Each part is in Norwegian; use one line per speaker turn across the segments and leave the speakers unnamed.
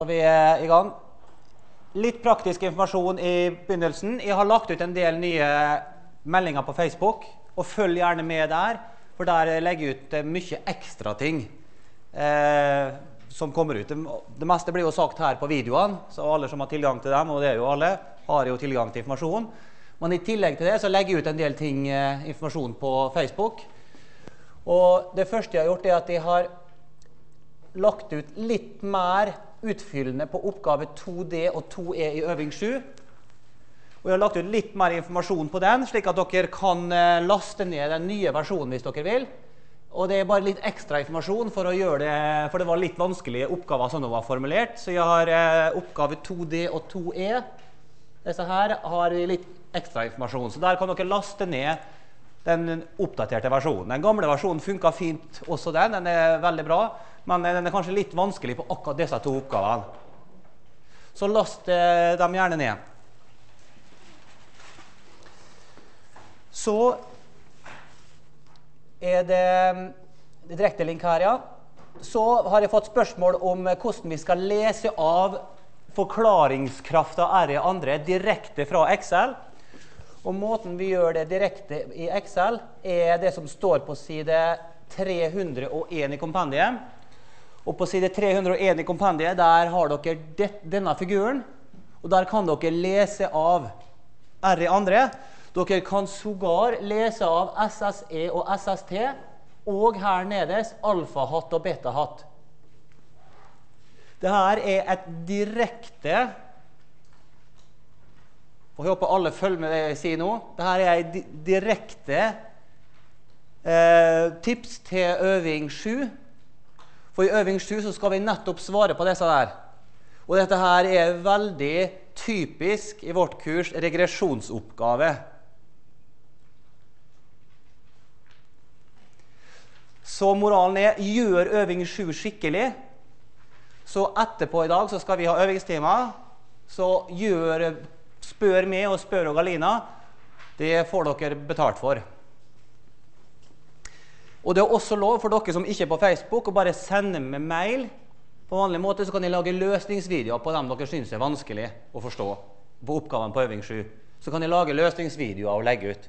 Vi er i gang. Litt praktisk informasjon i begynnelsen. Jeg har lagt ut en del nye meldinger på Facebook. og Følg gjerne med der, for der legger jeg ut eh, mye ekstra ting eh, som kommer ut. Det, meste blir jo sagt her på videoene, så alle som har tilgang til dem, og det er jo alle, har jo tilgang til informasjon. Men i tillegg til det så legger jeg ut en del ting, eh, informasjon på Facebook. Og det første jeg har gjort, er at jeg har lagt ut litt mer utfyllende på oppgave 2D og 2E i øving 7. Og jeg har lagt ut litt mer informasjon på den, slik at dere kan eh, laste ned den nye versjonen hvis dere vil. Og det er bare litt ekstra informasjon for å gjøre det, for det var litt vanskelige oppgaver som nå var formulert. Så jeg har eh, oppgave 2D og 2E. Disse her har litt ekstra informasjon. Så der kan dere laste ned den oppdaterte versjonen. Den gamle versjonen funka fint også, den. Den er veldig bra. Men den er kanskje litt vanskelig på akkurat disse to oppgavene. Så last eh, dem gjerne ned. Så er det direktelink her, ja. Så har jeg fått spørsmål om hvordan vi skal lese av forklaringskrafta R i andre direkte fra Excel. Og måten vi gjør det direkte i Excel, er det som står på side 301 i kompendiet. Og på side 301 i kompendiet der har dere det, denne figuren. Og der kan dere lese av R i andre. Dere kan sågar lese av SSE og SST. Og her nedes alfahatt og betahatt. Dette er et direkte og Jeg håper alle følger med det jeg sier nå. Dette er et direkte eh, tips til øving 7. For i øving 7 så skal vi nettopp svare på disse der. Og dette her er veldig typisk i vårt kurs regresjonsoppgave. Så moralen er gjør øving 7 skikkelig. Så etterpå i dag så skal vi ha øvingstimer. Så gjør, spør meg og spør Galina. Det får dere betalt for. Og det er også lov for dere som ikke er på Facebook, å bare sende med mail. På vanlig måte så kan dere lage løsningsvideoer på dem dere syns er vanskelig å forstå. På oppgaven på øving 7. Så kan dere lage løsningsvideoer og legge ut.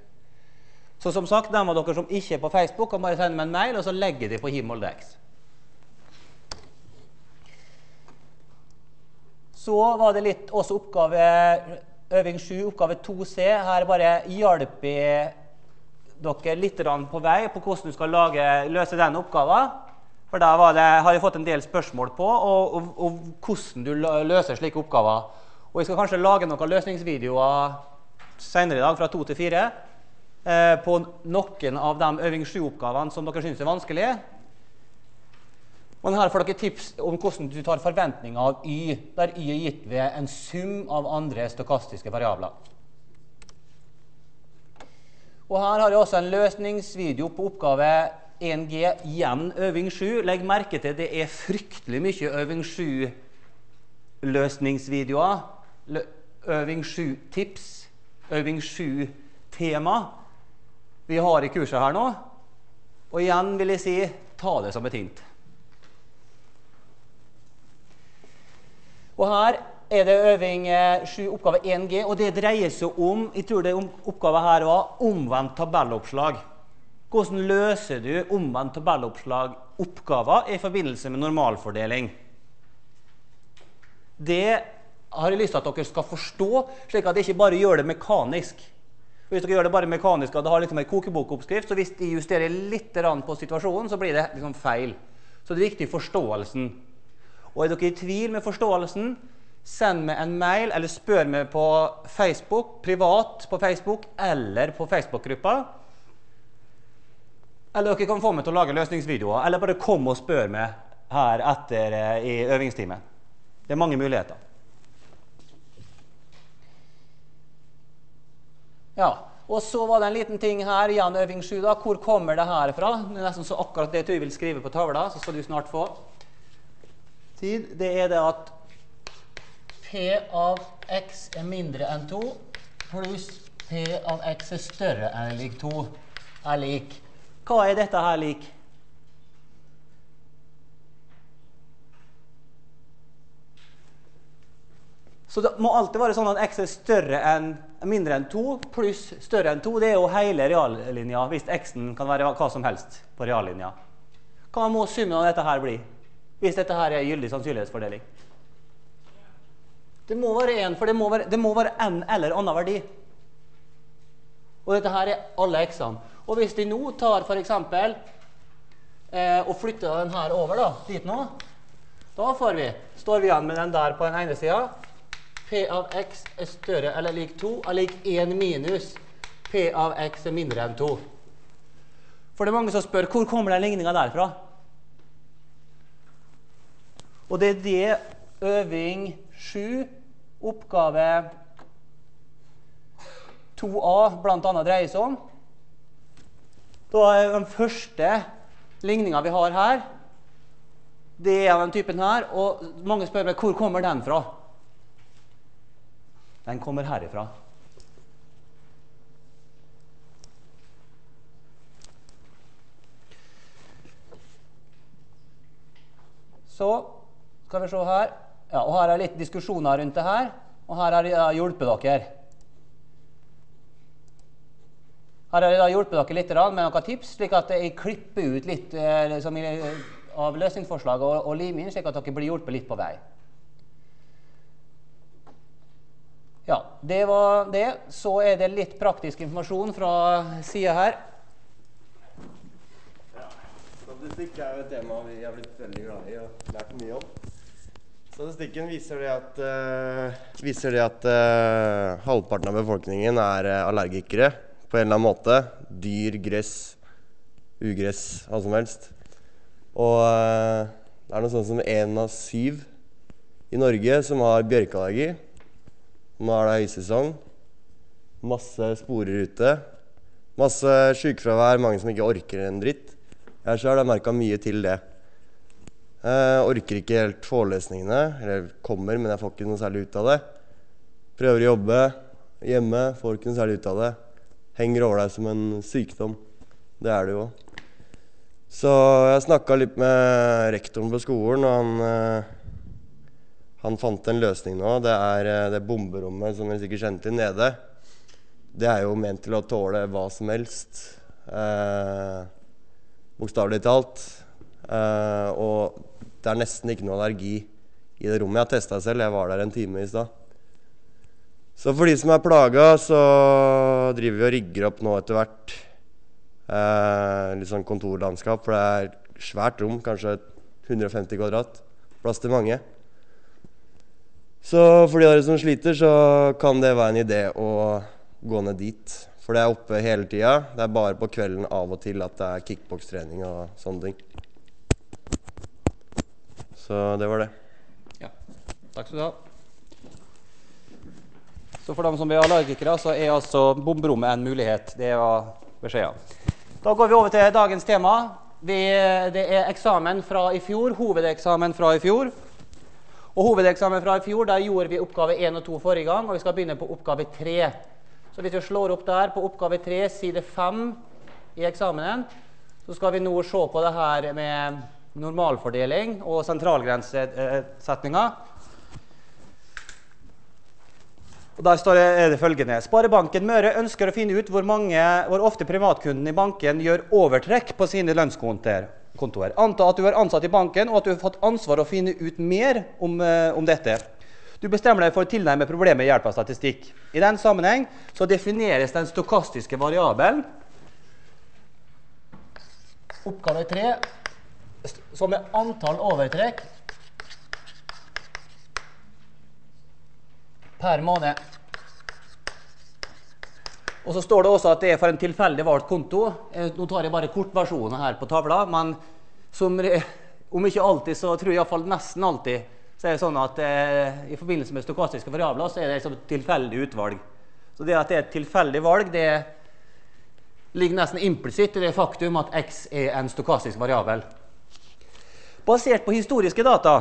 Så som sagt, dem av dere som ikke er på Facebook, kan bare sende meg en mail, og så legger de på Himmeldex. Så var det litt også oppgave øving 7, oppgave 2C. Her bare hjalp jeg dere litt på vei på hvordan du skal lage, løse den oppgaven. For da har jeg fått en del spørsmål på og, og, og, hvordan du løser slike oppgaver. Og jeg skal kanskje lage noen løsningsvideoer senere i dag fra to til fire eh, på noen av de øving 7-oppgavene som dere syns er vanskelige. Men her får dere tips om hvordan du tar forventninger av y, der y er gitt ved en sum av andre stokastiske variabler. Og Her har jeg også en løsningsvideo på oppgave 1G, igjen øving 7. Legg merke til det er fryktelig mye øving 7-løsningsvideoer. Øving 7-tips, øving 7-tema vi har i kurset her nå. Og igjen vil jeg si ta det som et hint. Og her er det øving 7, eh, oppgave 1G. Og det dreier seg om jeg tror det om oppgave her også, omvendt tabelloppslag. Hvordan løser du omvendt tabelloppslag-oppgaver i forbindelse med normalfordeling? Det har jeg lyst til at dere skal forstå, slik at dere ikke bare gjør det mekanisk. Hvis dere gjør det bare mekanisk og det har liksom en kokebokoppskrift, så hvis de justerer litt på situasjonen, så blir det liksom feil. Så det er viktig forståelsen. Og er dere i tvil med forståelsen, Send meg en mail eller spør meg på Facebook, privat på Facebook eller på Facebook-gruppa. Eller dere kan få meg til å lage løsningsvideoer, eller bare kom og spør meg her etter eh, i øvingstimen. Det er mange muligheter. Ja, og så var det en liten ting her, Jan øving 7. da. Hvor kommer det her fra? Det er nesten så akkurat det du vil skrive på tavla, så skal du snart få tid. Det er det at P av x er mindre enn 2 pluss P av x er større enn lik 2 er lik. Hva er dette her lik? Så det må alltid være sånn at x er større enn, mindre enn 2 pluss større enn 2. Det er jo hele reallinja hvis x-en kan være hva som helst på reallinja. Hva må summen av dette her bli hvis dette her er gyldig sannsynlighetsfordeling? Det må være én, for det må være, det må være en eller annen verdi. Og dette her er alle x-ene. Og hvis de nå tar f.eks. Eh, og flytter den her over da, dit nå, da får vi, står vi igjen med den der på den ene sida. P av x er større eller lik 2 er lik 1 minus P av x er mindre enn 2. For det er mange som spør hvor kommer den ligninga derfra? Og det er det øving 7, oppgave 2a, bl.a. dreier seg om. Da er den første ligninga vi har her, det er av den typen her. Og mange spør meg hvor kommer den fra. Den kommer herifra. Så skal vi se her. Ja, og Her er litt diskusjoner rundt det her. Og her har jeg hjulpet dere. Her har jeg hjulpet dere litt med noen tips, slik at jeg klipper ut litt eh, liksom, av løsningsforslaget og, og limer inn, slik at dere blir hjulpet litt på vei. Ja, det var det. Så er det litt praktisk informasjon fra sida her.
Ja, Statistikk er jo et tema vi har blitt veldig glad i og lært mye om. Statistikken viser det at, uh, viser det at uh, halvparten av befolkningen er uh, allergikere på en eller annen måte. Dyr, gress, ugress, hva som helst. Og det er noe sånt som én av syv i Norge som har bjørkeallergi. Nå er det høysesong. Masse sporer ute. Masse sykefravær, mange som ikke orker en dritt. Jeg sjøl har merka mye til det. Jeg orker ikke helt forelesningene. Eller kommer, men jeg får ikke noe særlig ut av det. Prøver å jobbe hjemme, får ikke noe særlig ut av det. Henger over deg som en sykdom. Det er det jo. Så jeg snakka litt med rektoren på skolen, og han eh, han fant en løsning nå. Det er eh, det bomberommet som dere sikkert kjente til, nede. Det er jo ment til å tåle hva som helst. Eh, Bokstavelig talt. Og det er nesten ikke noe allergi i det rommet. Jeg har testa selv, jeg var der en time i stad. Så for de som er plaga, så driver vi og rigger opp nå etter hvert eh, litt sånn kontorlandskap. For det er svært rom, kanskje 150 kvadrat. Plass til mange. Så for de dere som sliter, så kan det være en idé å gå ned dit. For det er oppe hele tida. Det er bare på kvelden av og til at det er kickbokstrening og sånne ting. Så det var det.
Ja. Takk skal du ha. Så for dem som er allergikere, så er altså bomberommet en mulighet. Det var beskjeden. Da går vi over til dagens tema. Vi, det er eksamen fra i fjor, hovedeksamen fra i fjor. Og Hovedeksamen fra i fjor der gjorde vi oppgave 1 og 2 forrige gang, og vi skal begynne på oppgave 3. Så hvis vi slår opp der på oppgave 3, side 5 i eksamenen, så skal vi nå se på det her med normalfordeling og sentralgrensesetninga. Og Der står det, følgende Sparebanken Møre ønsker å finne ut hvor, mange, hvor ofte privatkunden i banken gjør overtrekk på sine lønnskontoer. Anta at du er ansatt i banken, og at du har fått ansvar å finne ut mer om, uh, om dette. Du bestemmer deg for å tilnærme problemet ved hjelp av statistikk. I den sammenheng så defineres den stokastiske variabelen Oppgave 3 som er antall overtrekk per måned. Og så står det også at det er for en tilfeldig valgt konto. Eh, nå tar jeg bare kortversjonen her på tavla. Men som, om ikke alltid, så tror jeg iallfall nesten alltid så er det sånn at eh, i forbindelse med stokastiske variabler så er det et tilfeldig utvalg. Så det at det er et tilfeldig valg, det ligger nesten implisitt i det faktum at x er en stokastisk variabel. Basert på historiske data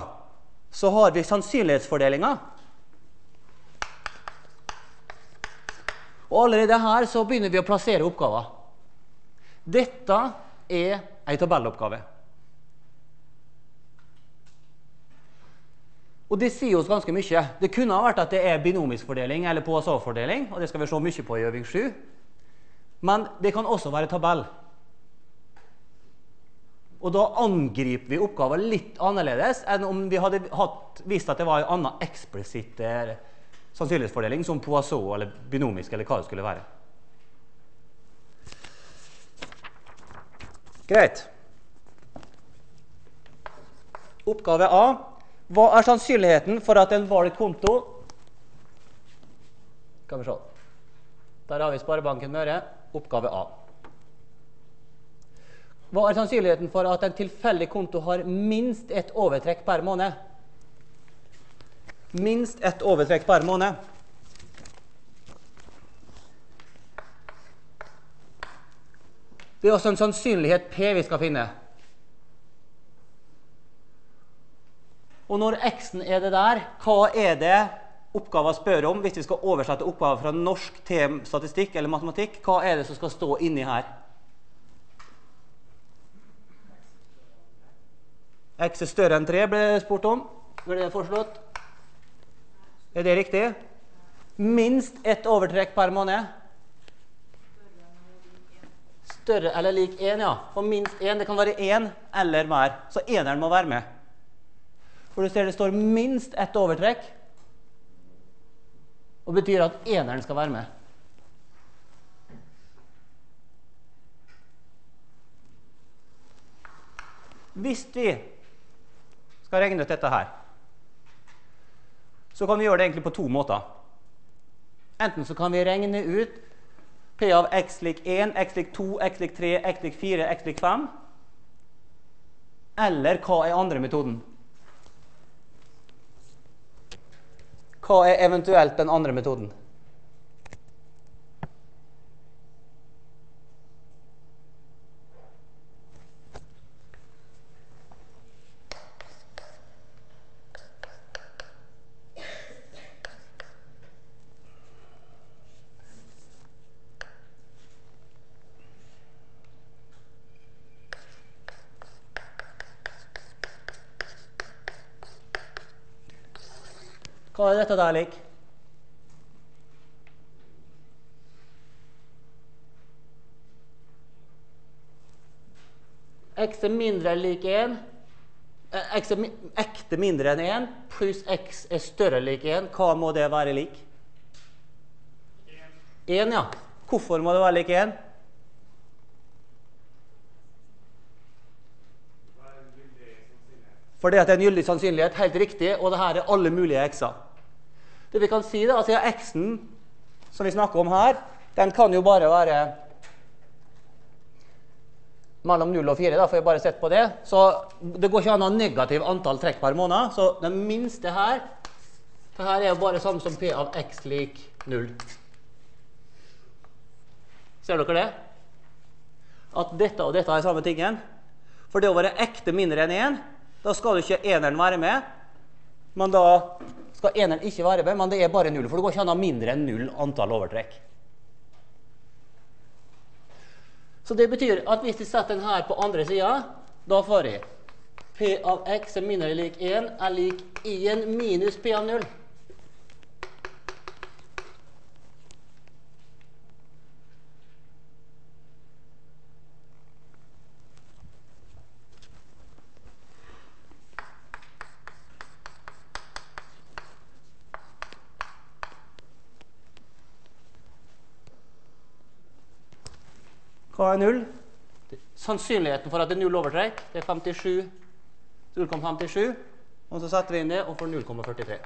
så har vi sannsynlighetsfordelinga. Og allerede her så begynner vi å plassere oppgaver. Dette er ei tabelloppgave. Og det sier oss ganske mye. Det kunne ha vært at det er binomisk fordeling eller PSA-fordeling, og det skal vi se mye på i øving 7. Men det kan også være tabell. Og da angriper vi oppgaven litt annerledes enn om vi hadde hatt, visst at det var en annen eksplisitt eh, sannsynlighetsfordeling, som Poisson eller binomisk, eller hva det skulle være. Greit. Oppgave A. Hva er sannsynligheten for at en valgt konto Skal vi se. Der har vi Sparebanken Møre. Oppgave A. Hva er sannsynligheten for at en tilfeldig konto har minst ett overtrekk per måned? Minst ett overtrekk per måned. Det er også en sannsynlighet P vi skal finne. Og når X-en er det der, hva er det oppgaven spør om hvis vi skal oversette oppgaven fra norsk til statistikk eller matematikk? Hva er det som skal stå inni her? X er større enn 3 ble spurt om. Ble det foreslått? Er det riktig? Minst ett overtrekk per måned. Større eller lik 1, ja. Og minst 1. Det kan være 1 eller mer. Så eneren må være med. For du ser det står minst ett overtrekk. Og betyr at eneren skal være med. Hvis vi skal regne ut dette her, så kan vi gjøre det egentlig på to måter. Enten så kan vi regne ut P av x lik 1, x lik 2, x lik 3, x lik 4, x lik 5. Eller hva er andre metoden? Hva er eventuelt den andre metoden? Hva er dette der lik? X er mindre eller lik 1. Eh, X er ekte mindre enn 1 pluss X er større eller lik 1. Hva må det være lik? 1, ja. Hvorfor må det være lik 1? Fordi at det er en gyldig sannsynlighet. Helt riktig. Og det her er alle mulige x-er. Det vi kan si da, altså X-en som vi snakker om her, den kan jo bare være mellom 0 og 4. Da får jeg bare sett på det. Så det går ikke an å ha negativ antall trekk per måned. Så den minste her for her er jo bare samme som P av x lik 0. Ser dere det? At dette og dette er samme tingen. For det å være ekte mindre enn 1 da skal ikke eneren være med, men da skal eneren ikke være med, men det er bare null. For det går ikke an å ha mindre enn null antall overtrekk. Så det betyr at hvis jeg setter den her på andre sida, da får jeg P av x er mindre eller lik 1 er lik 1 minus P av 0. Hva er null? Sannsynligheten for at det er null overtrekk, det er 57 0,57. Og så setter vi inn det og får 0,43.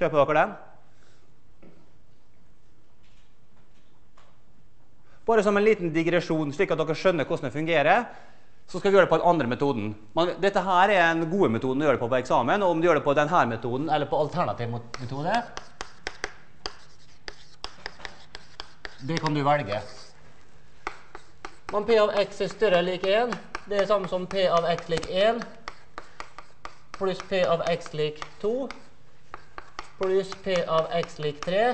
Kjøper dere den? Bare som en liten digresjon, slik at dere skjønner hvordan det fungerer så skal vi gjøre det på den andre metoden. Man, dette her er en gode metoden å gjøre det på på eksamen. Og om du gjør det på denne metoden eller på alternativ metode Det kan du velge. Men P av x er større eller lik 1. Det er samme som P av x lik 1 pluss P av x lik 2 pluss P av x lik 3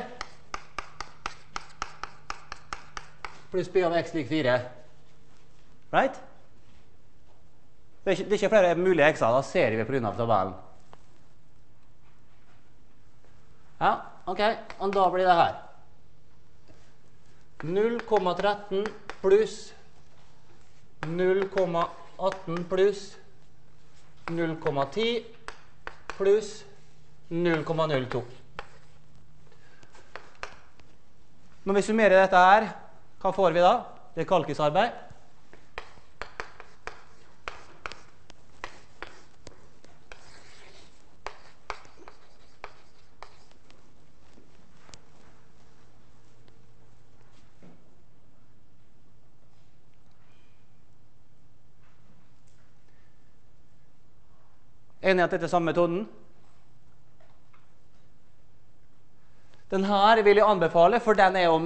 pluss P av x lik 4. Right? Det er, ikke, det er ikke flere mulige x-er. Da ser vi pga. tabellen. Ja, OK. Og da blir det her 0,13 pluss 0,18 pluss 0,10 pluss 0,02. Når vi summerer dette her, hva får vi da? Det er kalkisarbeid. Enig i at dette er samme metoden? Den her vil jeg anbefale, for den er jo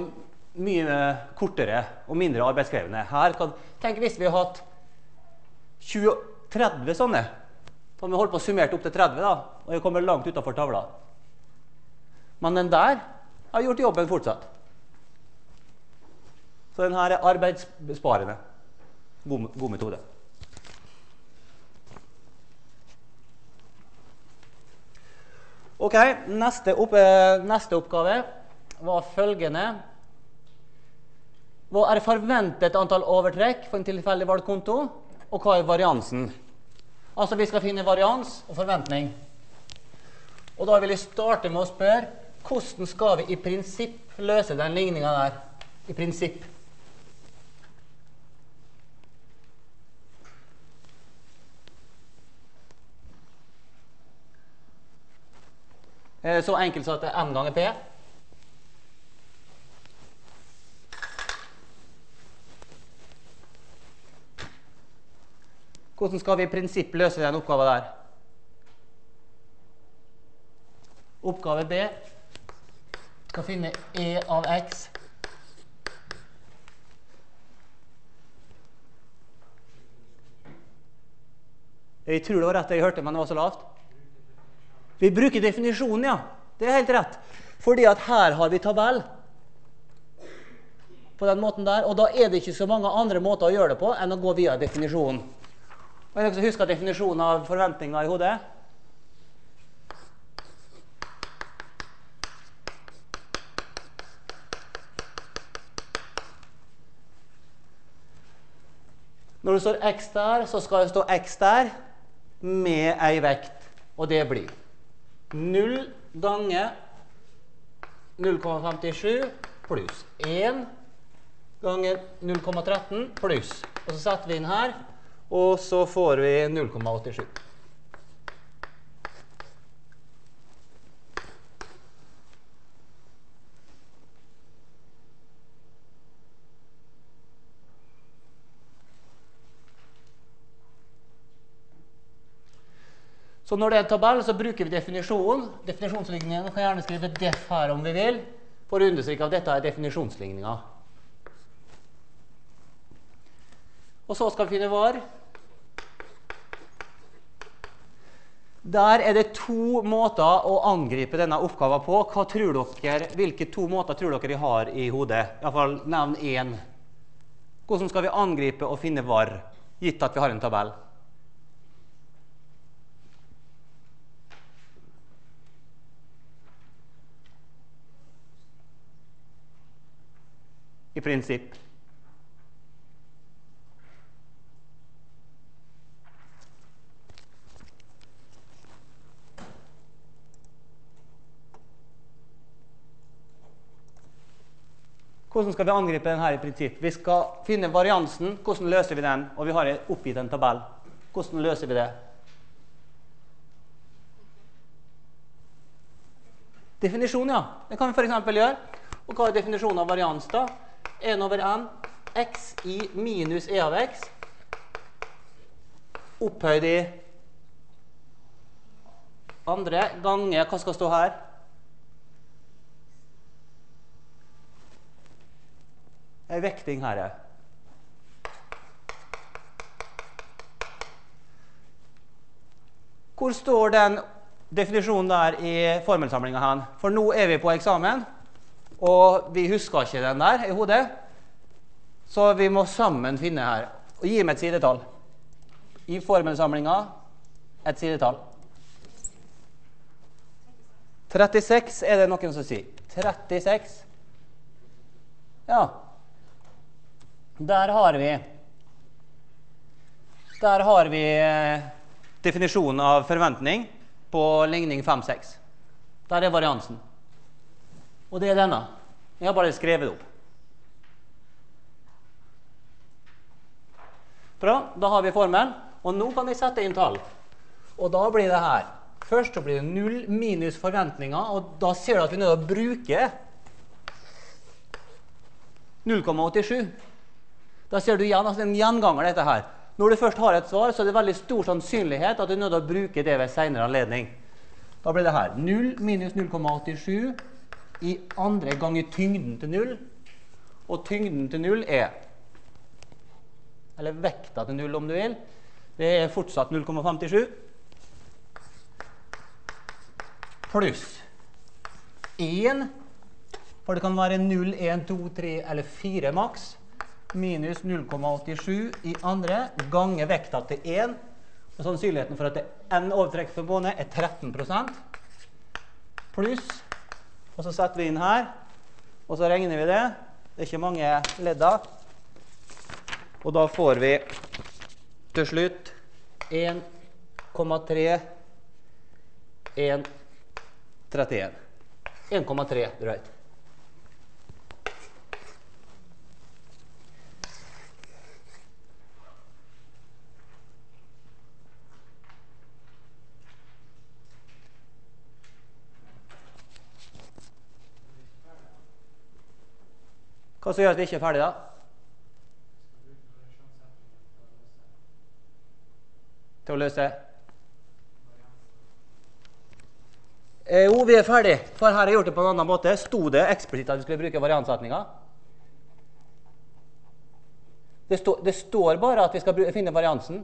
mye kortere og mindre arbeidskrevende. Her kan, tenk hvis vi har hatt 20, 30 sånne. Har vi holdt på summert opp til 30, da, og jeg kommer langt utafor tavla. Men den der har gjort jobben fortsatt. Så den her er arbeidsbesparende. God, god metode. Ok, neste, opp, eh, neste, oppgave var følgende. Hva er forventet antall overtrekk for en tilfeldig valgt konto, og hva er variansen? Altså, vi skal finne varians og forventning. Og da vil jeg starte med å spørre hvordan skal vi i prinsipp løse den ligninga der? I prinsipp. Så enkelt som at det er m ganger p. Hvordan skal vi i prinsipp løse den oppgaven der? Oppgave B skal finne E av x. Jeg tror det var rett jeg hørte, men det var så lavt. Vi bruker definisjonen, ja. Det er helt rett. Fordi at her har vi tabell. På den måten der, Og da er det ikke så mange andre måter å gjøre det på enn å gå via definisjonen. Og er det som husker definisjonen av forventninger i hodet? Når det står x der, så skal det stå x der med ei vekt. Og det blir 0 ganger 0,57 pluss 1 ganger 0,13 pluss. Og så setter vi inn her, og så får vi 0,87. Så når det er en tabell, så bruker vi definisjonen. Definisjonsligningen kan gjerne skrive def her om vi vil, for å understreke at dette er definisjonsligninga. Og så skal vi finne var. Der er det to måter å angripe denne oppgaven på. Hva tror dere, hvilke to måter tror dere de har i hodet? Iallfall nevn én. Hvordan skal vi angripe og finne var, gitt at vi har en tabell? I prinsipp. Hvordan skal vi angripe denne i prinsipp? Vi skal finne variansen. Hvordan løser vi den? Og vi har oppgitt en tabell. Hvordan løser vi det? Definisjon, ja. Det kan vi f.eks. gjøre. Og hva er definisjonen av varians, da? 1 over n x i minus e av x opphøyd i andre ganger Hva skal stå her? Ei vekting her. Hvor står den definisjonen der i formelsamlinga hen? For nå er vi på eksamen. Og vi husker ikke den der i hodet. Så vi må sammen finne her. Og gi meg et sidetall. I formelsamlinga et sidetall. 36 er det noen som sier. 36. Ja. Der har vi Der har vi eh, definisjonen av forventning på ligning 5-6. Der er variansen. Og det er denne. Jeg har bare skrevet det opp. Bra. Da har vi formelen. Og nå kan vi sette inn tall. Og da blir det her. Først så blir det null minus forventninger, og da ser du at vi er nødt til å bruke 0,87. Da ser du igjen altså en gjenganger, dette her. Når du først har et svar, så er det veldig stor sannsynlighet at du er nødt til å bruke det ved senere anledning. Da blir det her 0 minus 0,87 i andre ganger tyngden til null. Og tyngden til null er Eller vekta til null, om du vil. Det er fortsatt 0,57 pluss 1, for det kan være 0, 1, 2, 3 eller 4 maks, minus 0,87 i andre, ganger vekta til 1. Og sannsynligheten for at det er n overtrekk for bånet er 13% pluss Og så setter vi inn her, og så regner vi det. Det er ikke mange ledder. Og da får vi til slutt 1,3 1,31. 1,3 drøyt. Hva som gjør at vi ikke er ferdige, da? Til å løse Eh, jo, vi er ferdig. For her har jeg gjort det på en annen måte. Sto det eksplisitt at vi skulle bruke variantsetninger? Det, det, står bare at vi skal finne variansen.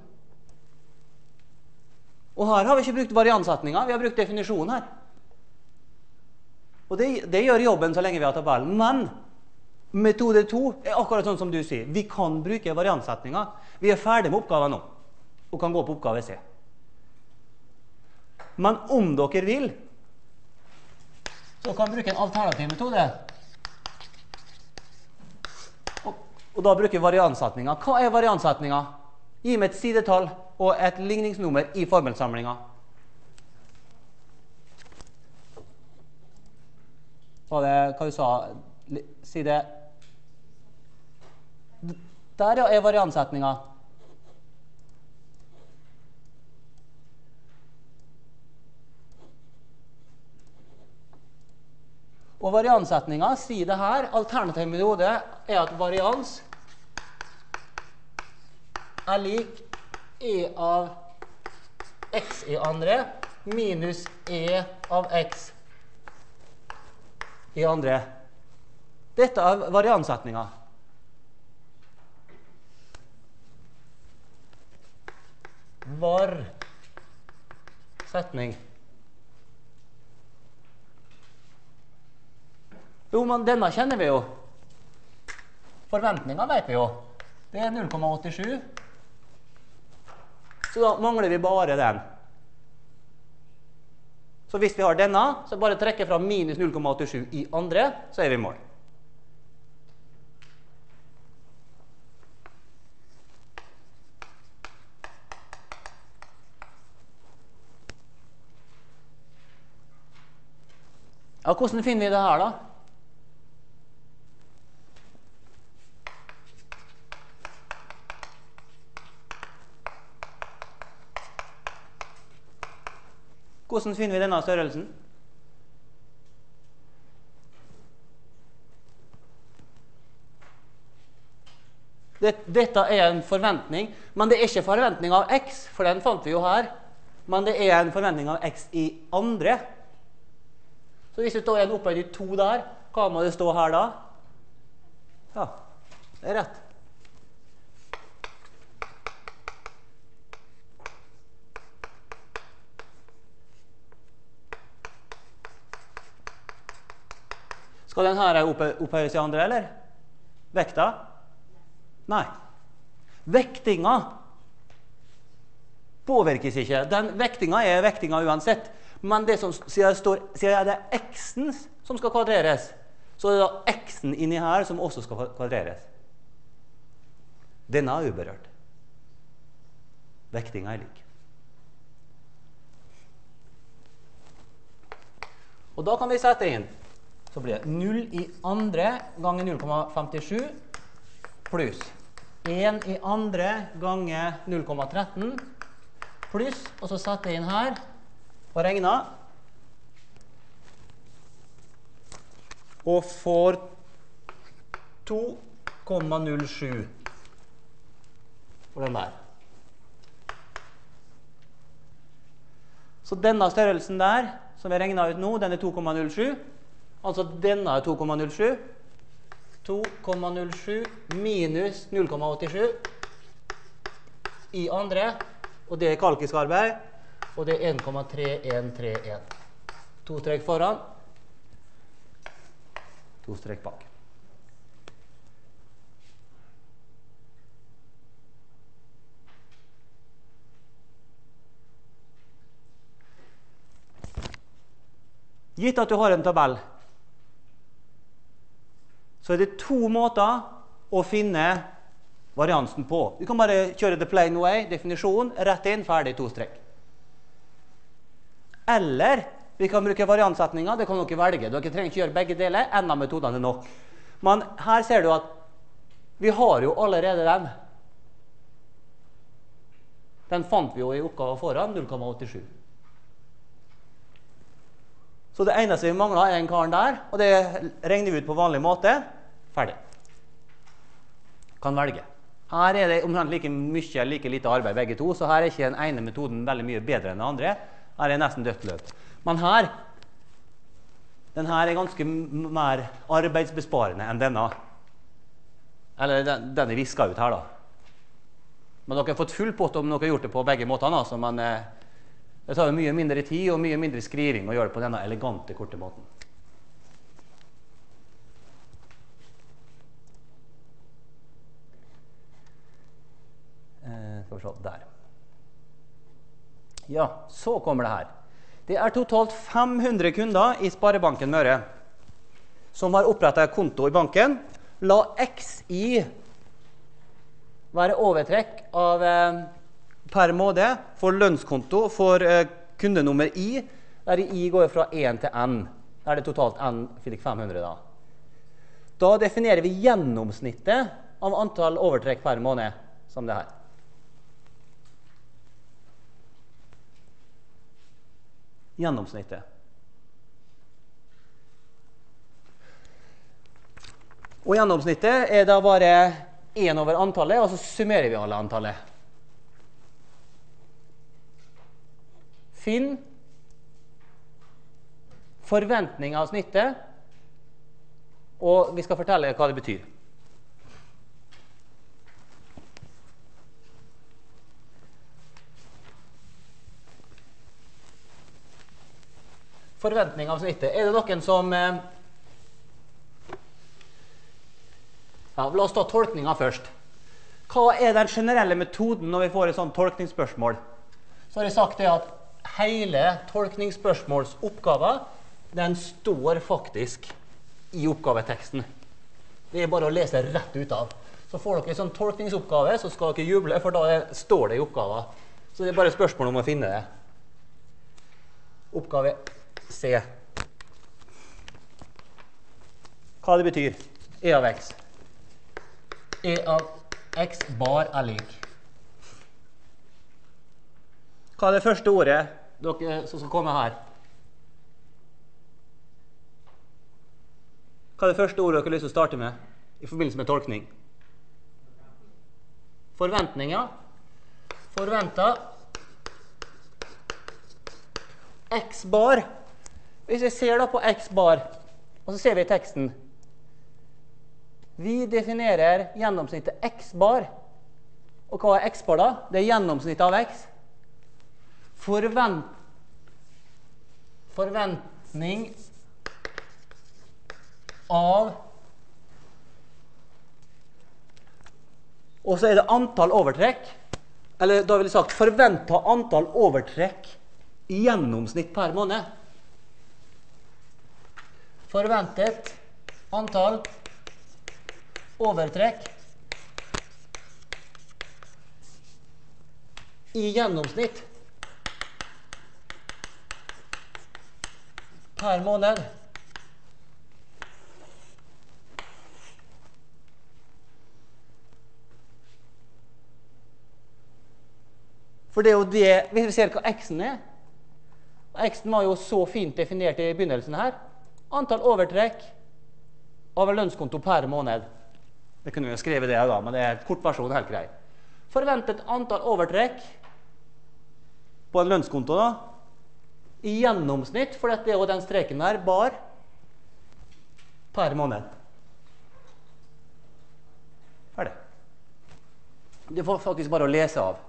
Og her har vi ikke brukt variansetninga, vi har brukt definisjonen her. Og det, det, gjør jobben så lenge vi har tabellen. Men metode to er akkurat sånn som du sier. Vi kan bruke variantsetninga. Vi er ferdig med oppgaven nå og kan gå på oppgave C. Men om dere vil, så kan vi bruke en alternativ metode. Og, og da bruker vi variantsetninga. Hva er variantsetninga? Gi meg et sidetall og et ligningsnummer i formelsamlinga. Var det hva du sa Side Der, er variantsetninga. Og variantsetninga sier det her. Alternativ metode er at varians er lik e av x i andre minus e av x i andre. Dette er variansetninga. Var setning. Jo, men denne kjenner vi jo. Forventninga vet vi jo. Det er 0,87. Så da mangler vi bare den. Så hvis vi har denne, så bare trekker fra minus 0,87 i andre, så er vi i mål. Ja, hvordan finner vi det her, da? Hvordan finner vi denne størrelsen? Dette er en forventning, men det er ikke forventning av x, for den fant vi jo her. Men det er en forventning av x i andre. Så hvis det står en opphøyd i to der, hva må det stå her da? Ja, det er rett. Skal den her opphøyes i andre, eller? Vekta? Nei. Vektinga påvirkes ikke. Den Vektinga er vektinga uansett. Men det som, siden det, står, siden det er x-en som skal kvadreres, så er det da x-en inni her som også skal kvadreres. Denne er uberørt. Vektinga er lik. Og da kan vi sette inn Så blir det 0 i andre ganger 0,57 pluss 1 i andre ganger 0,13 pluss Og så setter jeg inn her og regna. Og får 2,07 for den der. Så denne størrelsen der, som vi regna ut nå, den er 2,07. Altså denne er 2,07. 2,07 minus 0,87 i andre. Og det er kalkisk arbeid. Og det er 1,3131. To strek foran. To strek bak. Gitt at du har en tabell, så er det to måter å finne variansen på. Du kan bare kjøre the plain way, definisjon, rett inn, ferdig, to strek. Eller vi kan bruke variantsetninger. Det kan dere velge. Dere trenger ikke gjøre begge deler. En av metodene er nok. Men her ser du at vi har jo allerede den. Den fant vi jo i oppgaven foran 0,87. Så det eneste vi mangler, er den karen der. Og det regner vi ut på vanlig måte. Ferdig. Kan velge. Her er det omtrent like mye like lite arbeid begge to, så her er ikke den ene metoden veldig mye bedre enn den andre. Her er nesten dødt løp. Men her den her er ganske mer arbeidsbesparende enn denne. Eller den, den er viska ut her, da. Men dere har fått full pott om dere har gjort det på begge måtene. Altså, men eh, det tar mye mindre tid og mye mindre skriving å gjøre det på denne elegante, korte måten. Eh, skal vi se Der. Ja, så kommer det her. Det er totalt 500 kunder i Sparebanken Møre som har oppretta konto i banken. La XI være overtrekk av eh, per måned for lønnskonto for eh, kundenummer I, der I går fra 1 til N. Der er det totalt N fikk 500. Da Da definerer vi gjennomsnittet av antall overtrekk per måned som det her. Gjennomsnittet. Og gjennomsnittet er da bare 1 over antallet, og så summerer vi alle antallet. Finn forventning av snittet, og vi skal fortelle hva det betyr. Forventning av snittet. Er det noen som eh, ja, La oss ta tolkninga først. Hva er den generelle metoden når vi får et sånt tolkningsspørsmål? Så har jeg sagt det at hele tolkningsspørsmålsoppgaven den står faktisk i oppgaveteksten. Det er bare å lese rett ut av. Så får dere en sånn tolkningsoppgave, så skal dere juble, for da står det i oppgaven. Så det er bare et spørsmål om å finne det. Oppgave C. Hva det betyr? E av x. E av x bar er lik. Hva er det første ordet dere som skal komme her? Hva er det første ordet dere har lyst til å starte med i forbindelse med tolkning? Forventninger. Forventa. X bar. Hvis jeg ser da på X bar, og så ser vi i teksten Vi definerer gjennomsnittet X bar. Og hva er X bar, da? Det er gjennomsnittet av X. Forvent, forventning av Og så er det antall overtrekk. Eller da ville jeg sagt forventa antall overtrekk i gjennomsnitt per måned. Forventet antall overtrekk i gjennomsnitt per måned. For det er jo det Hvis vi ser hva X-en er X-en var jo så fint definert i begynnelsen her. Antall overtrekk av en lønnskonto per måned. Det kunne vi jo skrevet det da, men det er kort versjon. helt grei. Forventet antall overtrekk på en lønnskonto da, i gjennomsnitt, for dette er jo den streken der, bar per måned. Ferdig. Det får faktisk bare å lese av.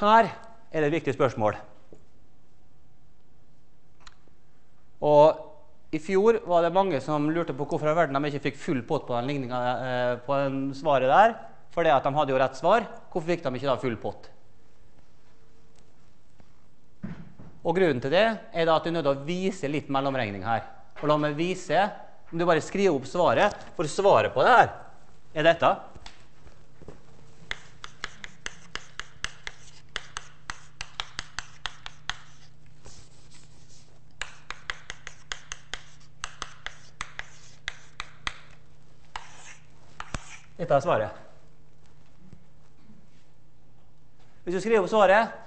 Her er det et viktig spørsmål. Og I fjor var det mange som lurte på hvorfor i verden de ikke fikk full pott på den eh, på den svaret der. For at de hadde jo rett svar. Hvorfor fikk de ikke da full pott? Og Grunnen til det er da at du er nødt til å vise litt mellomregning her. Og la meg vise Om du bare skriver opp svaret For svaret på det her er dette. Dette er svaret. Hvis du skriver opp svaret,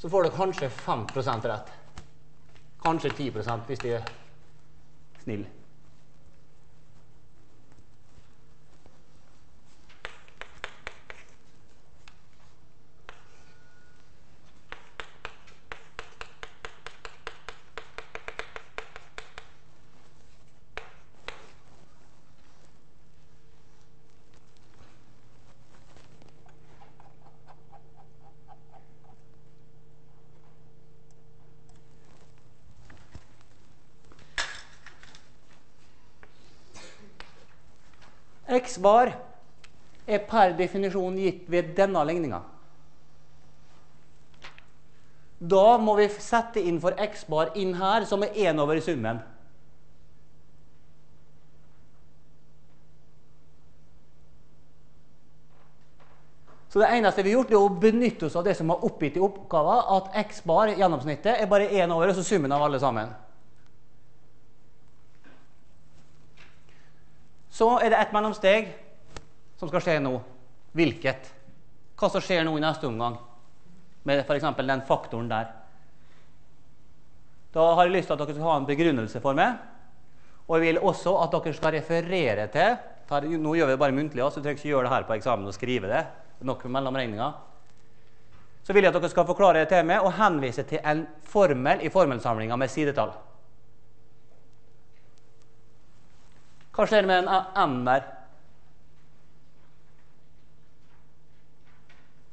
så får du kanskje 5% rett. Kanskje 10% hvis du er snill. X bar er per definisjon gitt ved denne ligninga. Da må vi sette inn for X bar inn her, som er 1 over summen. Så det eneste vi har gjort, er å benytte oss av det som er oppgitt i oppgaven, at X bar gjennomsnittet er bare 1 over, og så summen av alle sammen. Så er det et mellomsteg som skal skje nå. Hvilket? Hva som skjer nå i neste omgang med f.eks. den faktoren der. Da har jeg lyst til at dere skal ha en begrunnelse for meg. Og jeg vil også at dere skal referere til Nå gjør vi det bare muntlig, så du trenger ikke gjøre det her på eksamen og skrive det. nok med mellomregninger. Så vil jeg at dere skal forklare det til meg og henvise til en formel i formelsamlinga med sidetall. Hva skjer med en M der?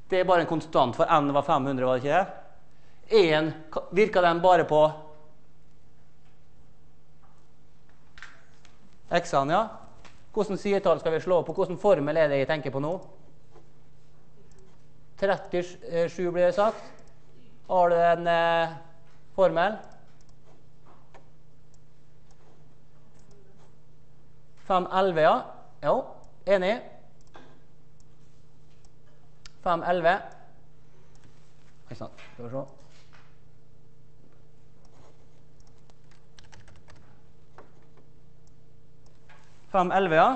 Det er bare en konstant, for N var 500, var det ikke det? 1, virker den bare på X-ene, ja? Hvordan sidetall skal vi slå på? Hvordan formel er det jeg tenker på nå? 37 blir det sagt. Har du en eh, formel? 511, ja. Jo, enig. 511. Ikke sant. skal vi se. Ja.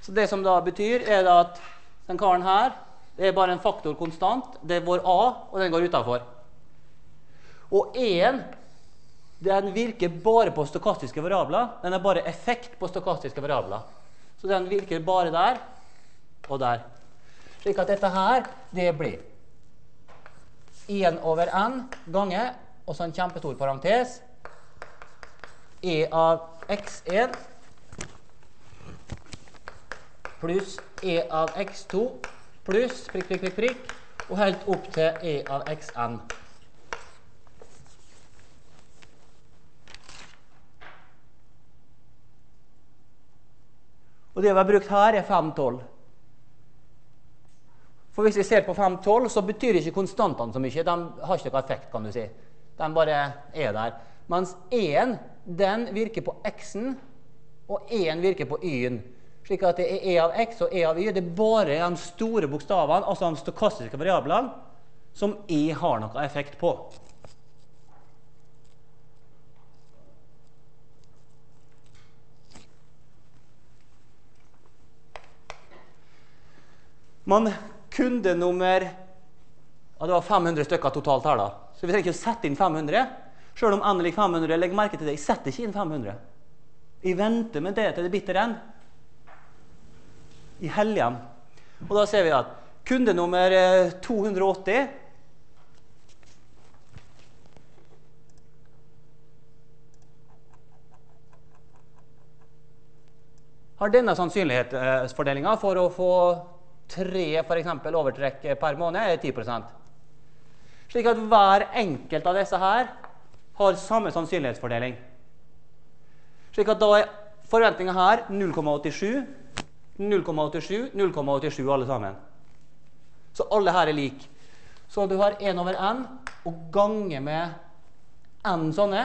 Så det som da betyr, er at den karen her det er bare en faktor konstant. Det er vår A, og den går utafor. Og 1 den virker bare på stokastiske variabler. Den er bare effekt på stokastiske variabler. Så den virker bare der og der. Slik at dette her, det blir 1 over n ganger, og så en kjempestor parentes, e av x1 pluss e av x2 pluss prikk, prikk, prikk, prikk, og helt opp til e av xn. Og det vi har brukt her, er 512. For hvis vi ser på 512, så betyr ikke konstantene så mye. De har ikke noen effekt, kan du si. De bare er der. Mens 1 den virker på x-en, og 1 virker på y-en. Slik at det er e av x og e av y. Det er bare de store bokstavene, altså de stokastiske variablene, som e har noe effekt på. Man kunde nummer ja, Det var 500 stykker totalt her, da. Så vi trenger ikke å sette inn 500. Selv om n lik 500. Legg merke til det, jeg setter ikke inn 500. Jeg venter med det til det bitter end. I helgen. Og da ser vi at kunde nummer 280 eh, har denne sannsynlighetsfordelinga for å få tre eksempel overtrekk per måned er 10% Slik at hver enkelt av disse her har samme sannsynlighetsfordeling. Slik at da er forventninga her 0,87, 0,87, 0,87 alle sammen. Så alle her er like. Så du har 1 over n og gange med n sånne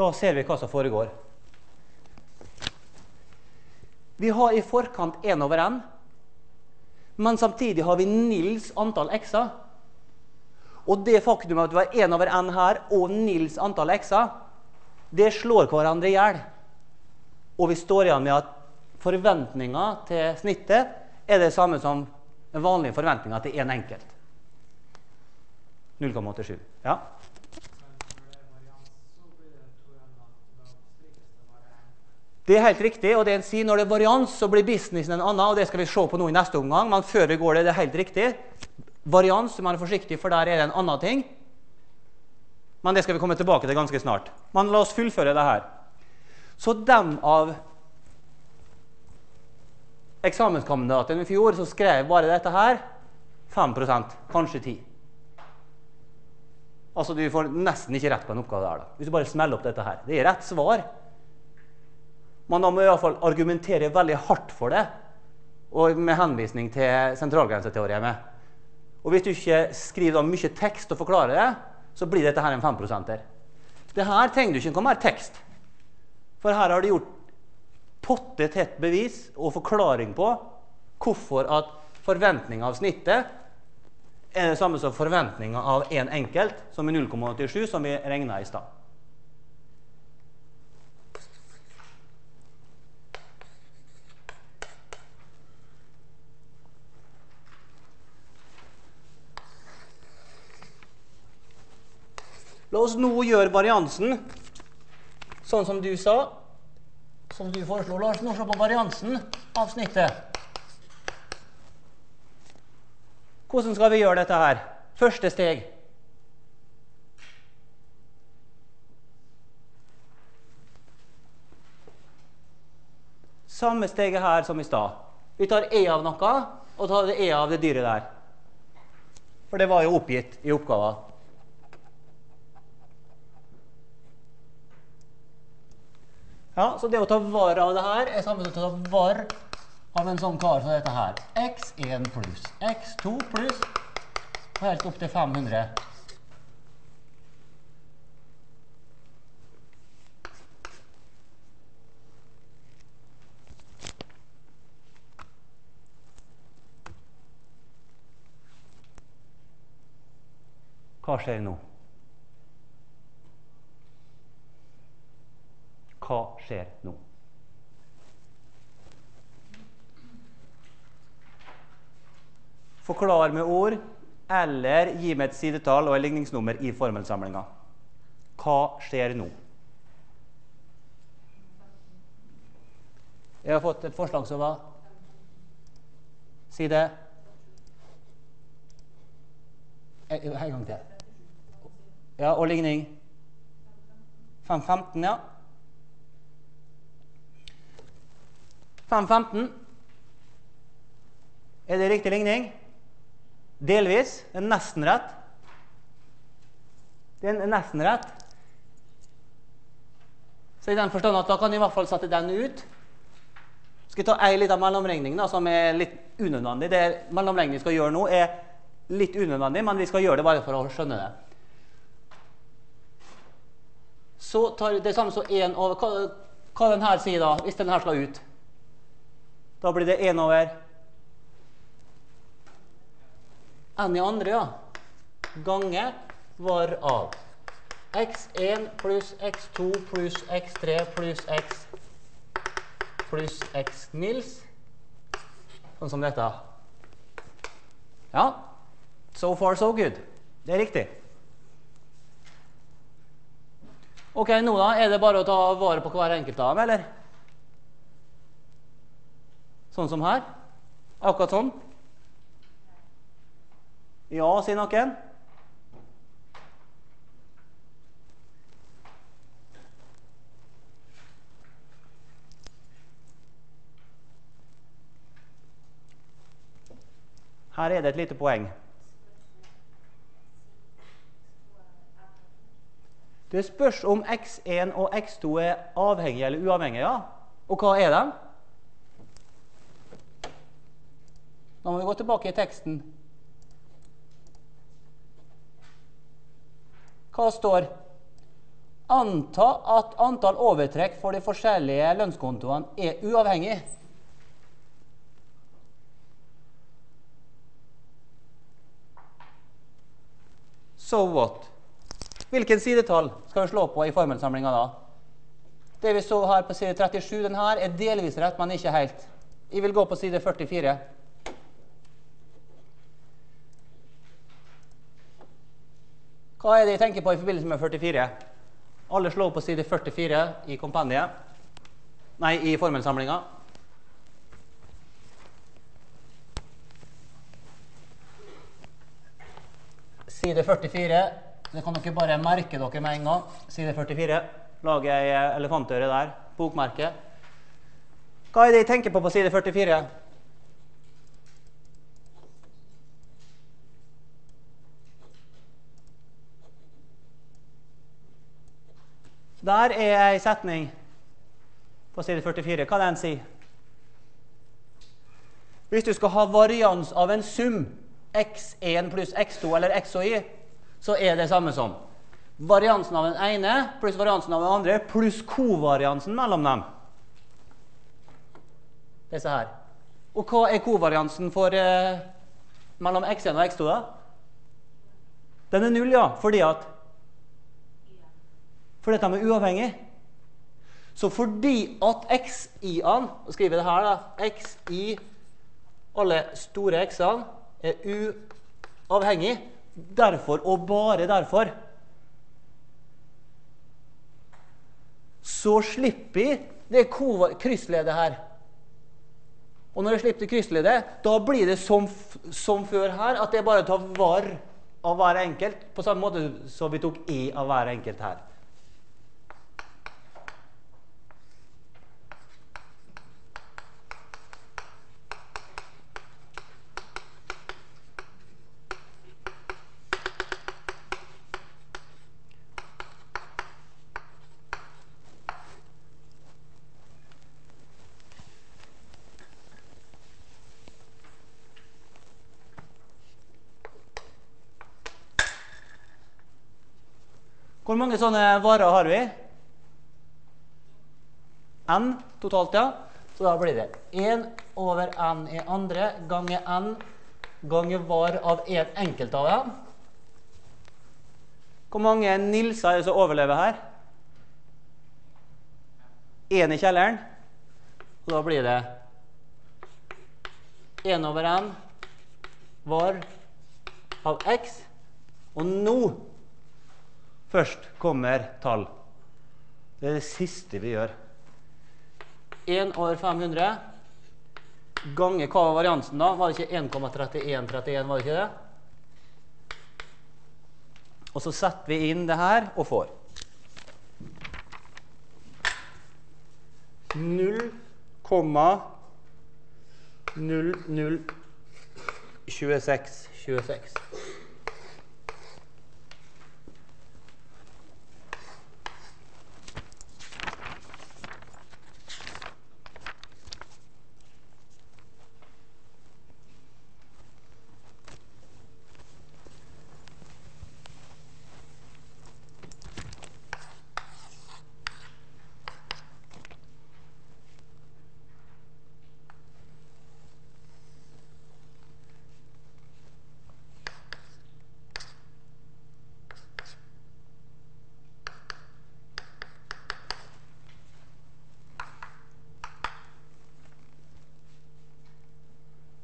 Da ser vi hva som foregår. Vi har i forkant 1 over n, men samtidig har vi Nils antall x-er. Og det faktum at vi har 1 over n her og Nils antall x-er, det slår hverandre i hjel. Og vi står igjen med at forventninga til snittet er det samme som vanlige forventninga til én en enkelt. 0,87. Ja? Det er helt riktig, og det en sier når det er varians, så blir businessen en annen. og Det skal vi se på nå i neste omgang, men før vi går det, det er helt riktig. Varians, man er forsiktig, for der er det en annen ting. Men det skal vi komme tilbake til ganske snart. Men la oss fullføre det her. Så dem av eksamenskandidatene i fjor som skrev bare dette her, 5% kanskje 10 Altså Du får nesten ikke rett på en oppgave der. da. Hvis du bare smeller opp dette her. Det er rett svar. Men da må i fall argumentere veldig hardt for det, og med henvisning til sentralgrenseteoremet. Og hvis du ikke skriver mye tekst og forklarer det, så blir dette her en 5 -er. Det her trenger du ikke noe mer tekst. For her har du gjort potte tett bevis og forklaring på hvorfor at forventninga av snittet er det samme som forventninga av én en enkelt, som er 0,87, som vi regna i stad. La oss nå gjøre variansen sånn som du sa, som du foreslo. Oss nå se på variansen av snittet. Hvordan skal vi gjøre dette her? Første steg. Samme steget her som i stad. Vi tar E av noe, og tar E av det dyret der. For det var jo oppgitt i oppgaven. Ja, Så det å ta vare av det her er samme som å ta var av en sånn kar som dette her. X1 pluss X2 pluss og helt opp til 500. Hva skjer nå? Hva skjer nå? Forklar med ord, eller gi meg et sidetall og et ligningsnummer i formelsamlinga. Hva skjer nå? Jeg har fått et forslag som var Side En gang til. Ja, og ligning? 515, ja. 515. Er det riktig ligning? Delvis. Det er nesten rett. Det er nesten rett. Så i den forstand at da kan jeg i hvert fall sette den ut. Skal jeg ta ei lita mellomregning da, som er litt unødvendig. Det mellomregningen vi skal gjøre nå, er litt unødvendig, men vi skal gjøre det bare for å skjønne det. Så tar det samme som 1 over Hva, hva den her sier da, hvis den her skal ut? Da blir det 1 over n i andre, ja. Gange var av. x1 pluss x2 pluss x3 pluss x pluss x Nils. Sånn som dette. Ja. So far, so good. Det er riktig. Ok, nå da, Er det bare å ta vare på hver enkelt av dem, eller? Sånn som her? Akkurat sånn? Ja, sier noen. Her er det et lite poeng. Det spørs om X1 og X2 er avhengige eller uavhengige. Ja. Og hva er de? Nå må vi gå tilbake i teksten. Hva står? Anta at antall overtrekk for de forskjellige lønnskontoene er uavhengig. So what? Hvilken sidetall skal vi slå på i formelsamlinga da? Det vi så her på side 37, den her er delvis rett, men ikke helt. Jeg vil gå på side 44. Hva er det jeg tenker på i forbindelse med 44? Alle slår på side 44 i kompendiet. Nei, i formelsamlinga. Side 44. Det kan dere bare merke dere med en gang. Side 44. Lager ei elefantøre der. Bokmerke. Hva er det jeg tenker på på side 44? Der er ei setning på side 44. Hva den sier Hvis du skal ha varians av en sum, x1 pluss x2 eller x og y, så er det samme som variansen av den ene pluss variansen av den andre pluss kovariansen mellom dem. Disse her. Og hva er kovariansen for eh, mellom x1 og x2, da? Den er null, ja, fordi at fordi at de er uavhengige. Så fordi at xi-ene skriver det her, da, xi, alle store x-ene, er uavhengige, derfor og bare derfor Så slipper jeg det kryssledet her. Og når jeg slipper det kryssledet, da blir det som, som før her, at jeg bare tar var av hver enkelt, på samme måte som vi tok e av hver enkelt her. Hvor mange sånne varer har vi? N totalt, ja. Så da blir det 1 over n i andre ganger n ganger var av en enkelt av dem. Hvor mange Nilser er det som overlever her? Én i kjelleren. Og da blir det 1 over n var av x. Og nå Først kommer tall. Det er det siste vi gjør. 1 over 500 ganger hva var variansen da? Var det ikke 1,3131, var det ikke det? Og så setter vi inn det her og får 0,002626.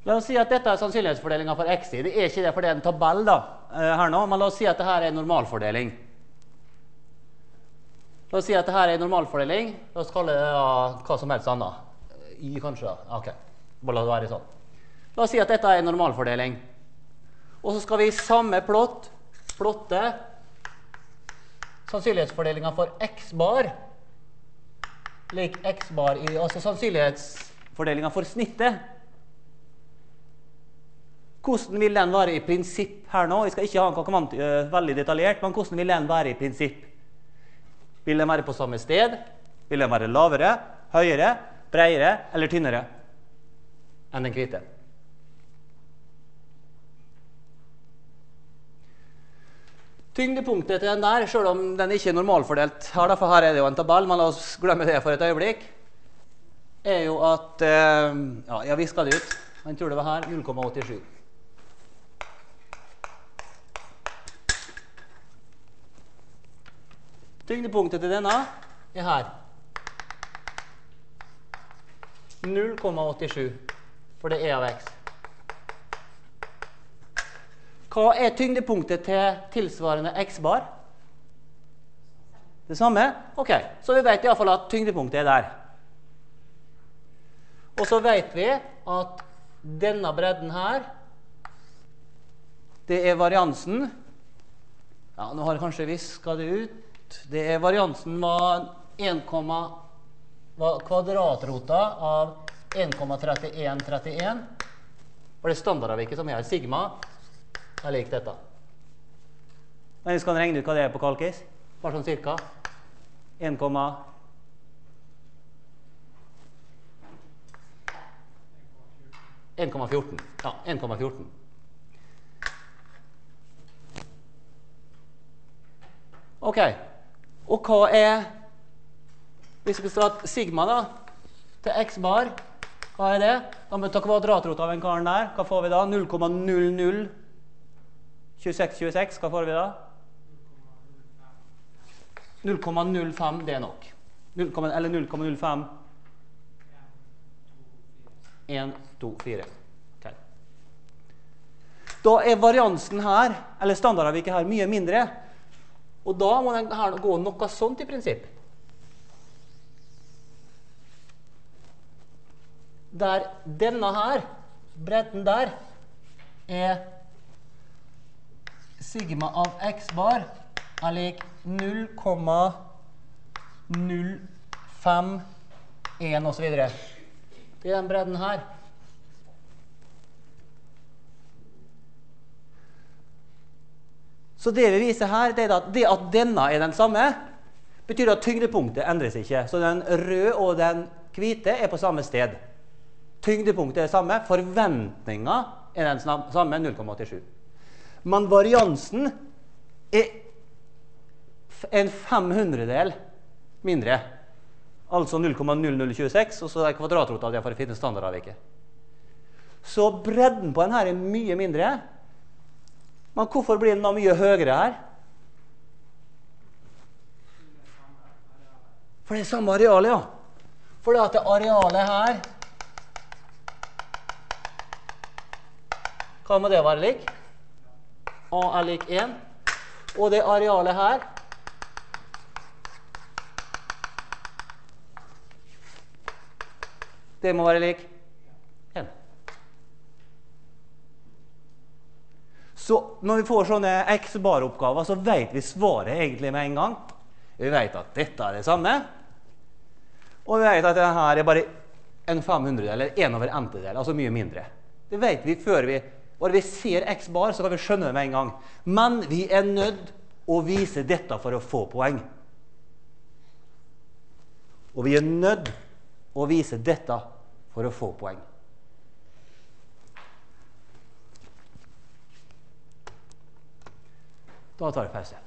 La oss si at dette er sannsynlighetsfordelinga for xi. Det er ikke det, for det er en tabell da, eh, her nå. Men la oss si at dette er en normalfordeling. La oss si at dette er en normalfordeling. La oss kalle det ja, hva som helst annet. Y, kanskje. Ok, bare la det være sånn. La oss si at dette er en normalfordeling. Og så skal vi i samme plott plotte sannsynlighetsfordelinga for x bar lik x bar i Altså sannsynlighetsfordelinga for snittet. Hvordan vil den være i prinsipp her nå? Vi skal ikke ha en kakament uh, veldig detaljert, men hvordan vil den være i prinsipp? Vil den være på samme sted? Vil den være lavere, høyere, bredere eller tynnere enn den hvite? Tyngdepunktet til den der, selv om den ikke er normalfordelt her, for her er det jo en tabell, men la oss glemme det for et øyeblikk, er jo at uh, Ja, jeg viska det ut. Jeg tror det var her. 0,87. Tyngdepunktet til denne er her. 0,87, for det er av x. Hva er tyngdepunktet til tilsvarende x-bar? Det samme? Ok, Så vi vet iallfall at tyngdepunktet er der. Og så vet vi at denne bredden her, det er variansen Ja, nå har jeg kanskje viska det ut. Det er variansen var 1, var kvadratrota av 1,3131. Og det standardavviket som er her, sigma, er lik dette. Men vi skal regne ut hva det er på kalkis. Bare sånn cirka. 1, 1,14. Ja, 1,14. Ok. Og hva er Hvis vi skal ta sigma da, til x bar, hva er det? Da må vi ta kvadratrota av den karen der. Hva får vi da? 0,002626. Hva får vi da? 0,05. Det er nok. 0, eller 0,05 1, 2, 4. Okay. Da er variansen her, eller standardavviket her, mye mindre. Og da må den gå noe sånt i prinsipp. Der denne her, bredden der, er sigma av x bar er lik 0,051 osv. Det er den bredden her. Så det vi viser her, det er at det at denne er den samme, betyr at tyngdepunktet endres ikke. Så den røde og den hvite er på samme sted. Tyngdepunktet er det samme. Forventninga er den samme, 0,87. Men variansen er en 500-del mindre. Altså 0,0026, og så er kvadratrota av det for å finne standardavviket. Så bredden på den her er mye mindre. Men hvorfor blir den da mye høyere her? For det er samme arealet, ja. For det at det arealet her Hva må det være lik? A er lik 1. Og det arealet her Det må være lik 1. Så når vi får sånne X-bar-oppgaver, så vet vi svaret egentlig med en gang. Vi vet at dette er det samme. Og vi vet at denne er bare en 500 eller 1 over n-del, altså mye mindre. Det vet vi før vi Bare vi ser X-bar, så kan vi skjønne det med en gang. Men vi er nødt å vise dette for å få poeng. Og vi er nødt å vise dette for å få poeng. Da tar vi pause.